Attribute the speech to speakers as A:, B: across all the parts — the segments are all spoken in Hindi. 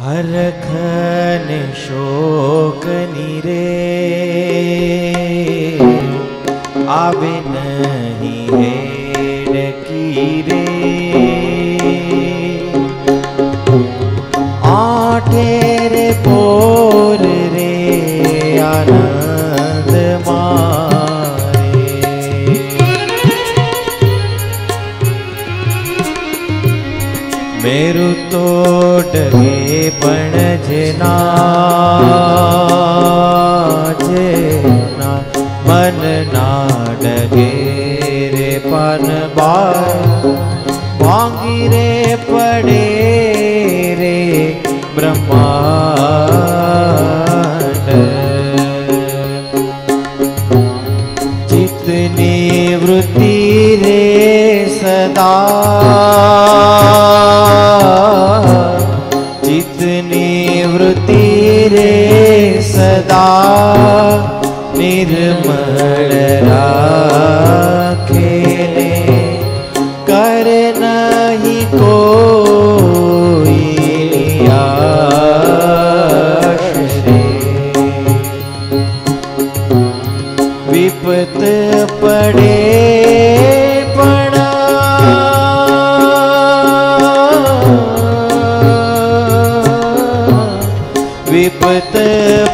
A: हरघन शोक निरे। आवे नहीं हेड की रे आठेरे पोर रे आना मेरु तो रे पण जे मन ना डगे रे पन बार रे पड़े रे ब्रह्मा जितनी वृत्ति रे सदा निवृत्ति रे सदा निर्मल राखेले कर नहीं कोई लिया आफत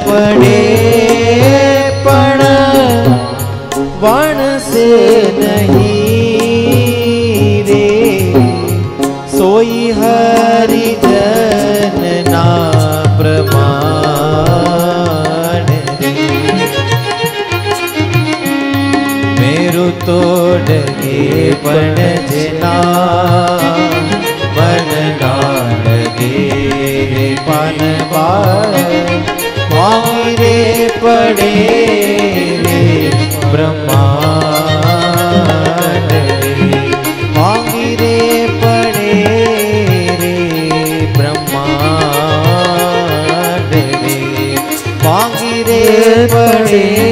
A: पड़े पण वण से नहीं रे। सोई हरि जन ना प्रमाण। मेरु तो डगे पण जना मन डाल गे पान रे पड़े रे ब्रह्मांड हाँ पड़े रे ब्रह्मांड हाँ रे मांगी पड़े